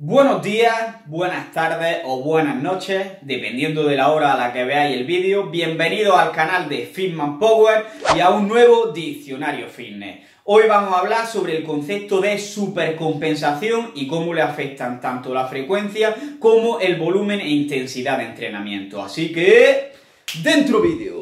Buenos días, buenas tardes o buenas noches, dependiendo de la hora a la que veáis el vídeo. Bienvenidos al canal de Fitman Power y a un nuevo diccionario fitness. Hoy vamos a hablar sobre el concepto de supercompensación y cómo le afectan tanto la frecuencia como el volumen e intensidad de entrenamiento. Así que, dentro vídeo.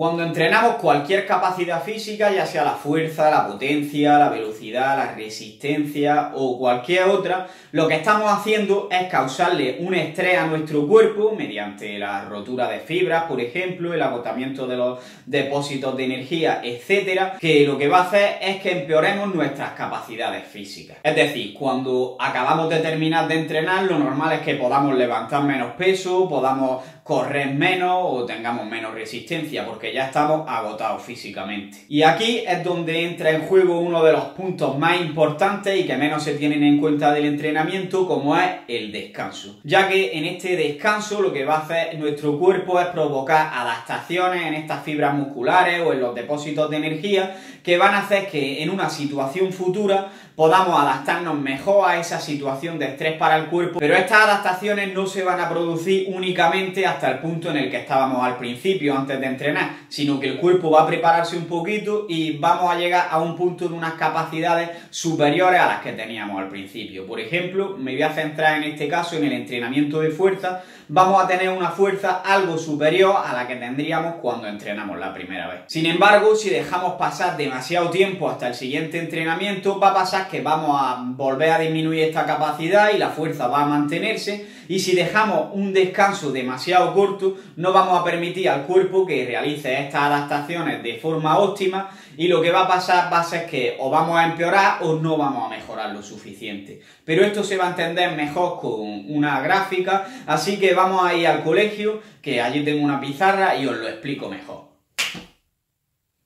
Cuando entrenamos cualquier capacidad física, ya sea la fuerza, la potencia, la velocidad, la resistencia o cualquier otra, lo que estamos haciendo es causarle un estrés a nuestro cuerpo mediante la rotura de fibras, por ejemplo, el agotamiento de los depósitos de energía, etcétera, que lo que va a hacer es que empeoremos nuestras capacidades físicas. Es decir, cuando acabamos de terminar de entrenar, lo normal es que podamos levantar menos peso, podamos correr menos o tengamos menos resistencia porque ya estamos agotados físicamente. Y aquí es donde entra en juego uno de los puntos más importantes y que menos se tienen en cuenta del entrenamiento como es el descanso. Ya que en este descanso lo que va a hacer nuestro cuerpo es provocar adaptaciones en estas fibras musculares o en los depósitos de energía que van a hacer que en una situación futura podamos adaptarnos mejor a esa situación de estrés para el cuerpo, pero estas adaptaciones no se van a producir únicamente hasta el punto en el que estábamos al principio, antes de entrenar, sino que el cuerpo va a prepararse un poquito y vamos a llegar a un punto de unas capacidades superiores a las que teníamos al principio. Por ejemplo, me voy a centrar en este caso en el entrenamiento de fuerza, vamos a tener una fuerza algo superior a la que tendríamos cuando entrenamos la primera vez. Sin embargo, si dejamos pasar demasiado tiempo hasta el siguiente entrenamiento, va a pasar que vamos a volver a disminuir esta capacidad y la fuerza va a mantenerse y si dejamos un descanso demasiado corto, no vamos a permitir al cuerpo que realice estas adaptaciones de forma óptima y lo que va a pasar va a ser que o vamos a empeorar o no vamos a mejorar lo suficiente. Pero esto se va a entender mejor con una gráfica, así que vamos a ir al colegio, que allí tengo una pizarra y os lo explico mejor.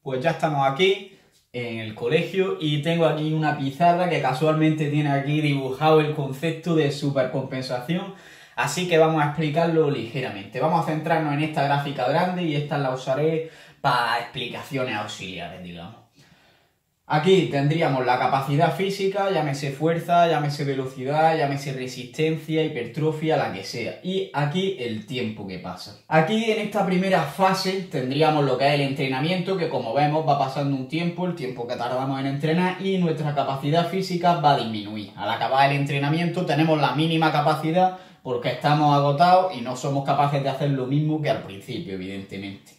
Pues ya estamos aquí en el colegio y tengo aquí una pizarra que casualmente tiene aquí dibujado el concepto de supercompensación, así que vamos a explicarlo ligeramente. Vamos a centrarnos en esta gráfica grande y esta la usaré para explicaciones auxiliares, digamos. Aquí tendríamos la capacidad física, llámese fuerza, llámese velocidad, llámese resistencia, hipertrofia, la que sea. Y aquí el tiempo que pasa. Aquí en esta primera fase tendríamos lo que es el entrenamiento, que como vemos va pasando un tiempo, el tiempo que tardamos en entrenar, y nuestra capacidad física va a disminuir. Al acabar el entrenamiento tenemos la mínima capacidad porque estamos agotados y no somos capaces de hacer lo mismo que al principio, evidentemente.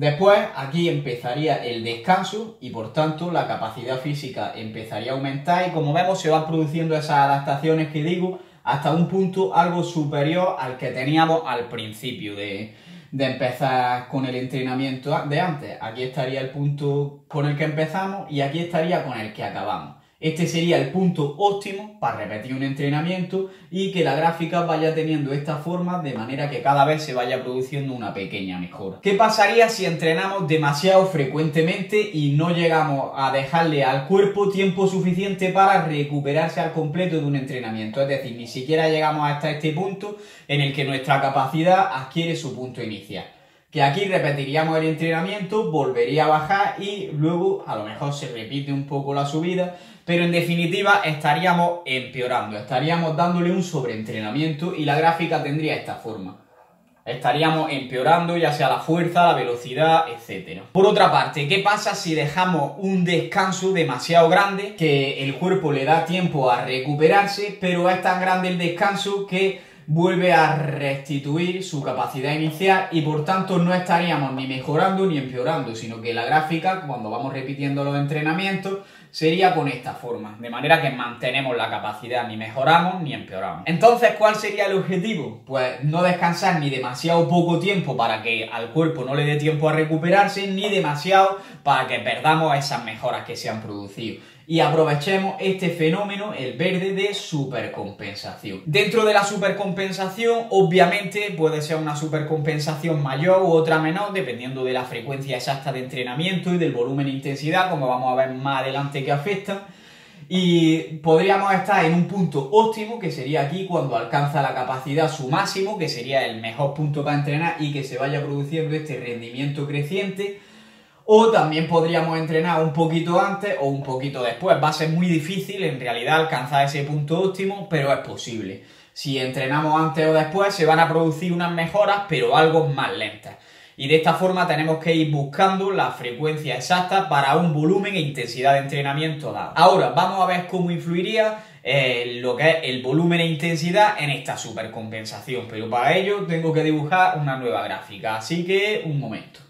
Después aquí empezaría el descanso y por tanto la capacidad física empezaría a aumentar y como vemos se van produciendo esas adaptaciones que digo hasta un punto algo superior al que teníamos al principio de, de empezar con el entrenamiento de antes. Aquí estaría el punto con el que empezamos y aquí estaría con el que acabamos. Este sería el punto óptimo para repetir un entrenamiento y que la gráfica vaya teniendo esta forma de manera que cada vez se vaya produciendo una pequeña mejora. ¿Qué pasaría si entrenamos demasiado frecuentemente y no llegamos a dejarle al cuerpo tiempo suficiente para recuperarse al completo de un entrenamiento? Es decir, ni siquiera llegamos hasta este punto en el que nuestra capacidad adquiere su punto inicial que aquí repetiríamos el entrenamiento, volvería a bajar y luego a lo mejor se repite un poco la subida, pero en definitiva estaríamos empeorando, estaríamos dándole un sobreentrenamiento y la gráfica tendría esta forma. Estaríamos empeorando ya sea la fuerza, la velocidad, etc. Por otra parte, ¿qué pasa si dejamos un descanso demasiado grande que el cuerpo le da tiempo a recuperarse, pero es tan grande el descanso que vuelve a restituir su capacidad inicial y por tanto no estaríamos ni mejorando ni empeorando, sino que la gráfica, cuando vamos repitiendo los entrenamientos, sería con esta forma, de manera que mantenemos la capacidad, ni mejoramos ni empeoramos. Entonces, ¿cuál sería el objetivo? Pues no descansar ni demasiado poco tiempo para que al cuerpo no le dé tiempo a recuperarse, ni demasiado para que perdamos esas mejoras que se han producido y aprovechemos este fenómeno, el verde, de supercompensación. Dentro de la supercompensación, obviamente puede ser una supercompensación mayor u otra menor, dependiendo de la frecuencia exacta de entrenamiento y del volumen e intensidad, como vamos a ver más adelante que afectan. Y podríamos estar en un punto óptimo, que sería aquí cuando alcanza la capacidad su máximo, que sería el mejor punto para entrenar y que se vaya produciendo este rendimiento creciente. O también podríamos entrenar un poquito antes o un poquito después. Va a ser muy difícil en realidad alcanzar ese punto óptimo, pero es posible. Si entrenamos antes o después se van a producir unas mejoras, pero algo más lentas. Y de esta forma tenemos que ir buscando la frecuencia exacta para un volumen e intensidad de entrenamiento dado. Ahora vamos a ver cómo influiría eh, lo que es el volumen e intensidad en esta supercompensación. Pero para ello tengo que dibujar una nueva gráfica. Así que un momento.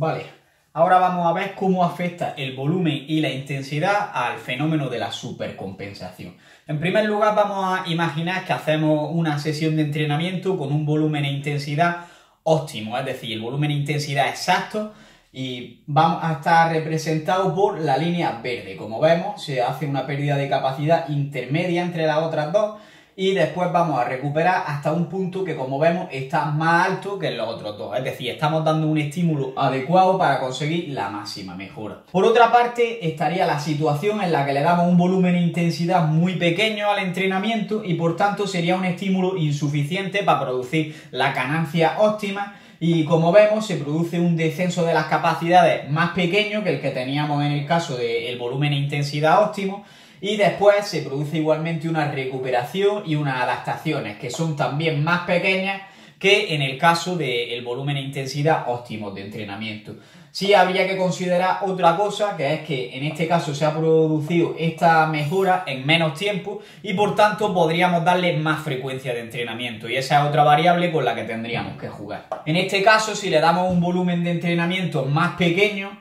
Vale, ahora vamos a ver cómo afecta el volumen y la intensidad al fenómeno de la supercompensación. En primer lugar vamos a imaginar que hacemos una sesión de entrenamiento con un volumen e intensidad óptimo, es decir, el volumen e intensidad exacto y vamos a estar representados por la línea verde. Como vemos, se hace una pérdida de capacidad intermedia entre las otras dos y después vamos a recuperar hasta un punto que como vemos está más alto que en los otros dos. Es decir, estamos dando un estímulo adecuado para conseguir la máxima mejora. Por otra parte, estaría la situación en la que le damos un volumen e intensidad muy pequeño al entrenamiento y por tanto sería un estímulo insuficiente para producir la ganancia óptima y como vemos se produce un descenso de las capacidades más pequeño que el que teníamos en el caso del volumen e intensidad óptimo y después se produce igualmente una recuperación y unas adaptaciones que son también más pequeñas que en el caso del volumen e intensidad óptimos de entrenamiento. Sí habría que considerar otra cosa, que es que en este caso se ha producido esta mejora en menos tiempo y por tanto podríamos darle más frecuencia de entrenamiento y esa es otra variable con la que tendríamos que jugar. En este caso, si le damos un volumen de entrenamiento más pequeño,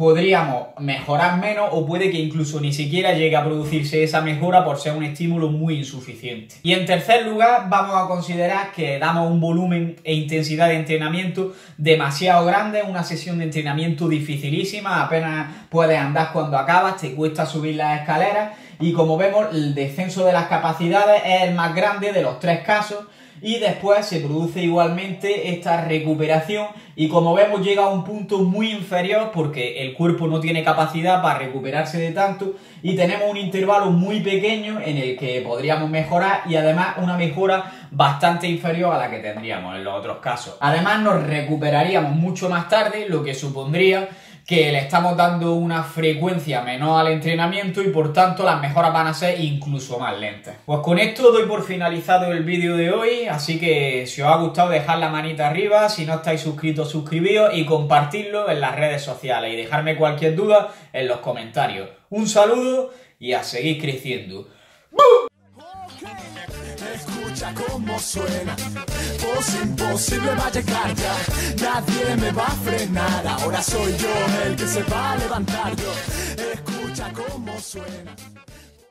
podríamos mejorar menos o puede que incluso ni siquiera llegue a producirse esa mejora por ser un estímulo muy insuficiente. Y en tercer lugar vamos a considerar que damos un volumen e intensidad de entrenamiento demasiado grande, una sesión de entrenamiento dificilísima, apenas puedes andar cuando acabas, te cuesta subir las escaleras y como vemos el descenso de las capacidades es el más grande de los tres casos y después se produce igualmente esta recuperación y como vemos llega a un punto muy inferior porque el cuerpo no tiene capacidad para recuperarse de tanto y tenemos un intervalo muy pequeño en el que podríamos mejorar y además una mejora bastante inferior a la que tendríamos en los otros casos. Además nos recuperaríamos mucho más tarde, lo que supondría que le estamos dando una frecuencia menor al entrenamiento y por tanto las mejoras van a ser incluso más lentas. Pues con esto doy por finalizado el vídeo de hoy, así que si os ha gustado dejad la manita arriba, si no estáis suscritos suscribíos y compartirlo en las redes sociales y dejarme cualquier duda en los comentarios. Un saludo y a seguir creciendo. Escucha cómo suena, voz imposible va a llegar ya, nadie me va a frenar, ahora soy yo el que se va a levantar. Escucha cómo suena.